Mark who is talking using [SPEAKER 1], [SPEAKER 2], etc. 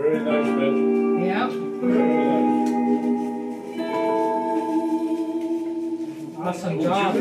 [SPEAKER 1] Very nice fish.
[SPEAKER 2] Yep.
[SPEAKER 1] Very nice.
[SPEAKER 2] Awesome job.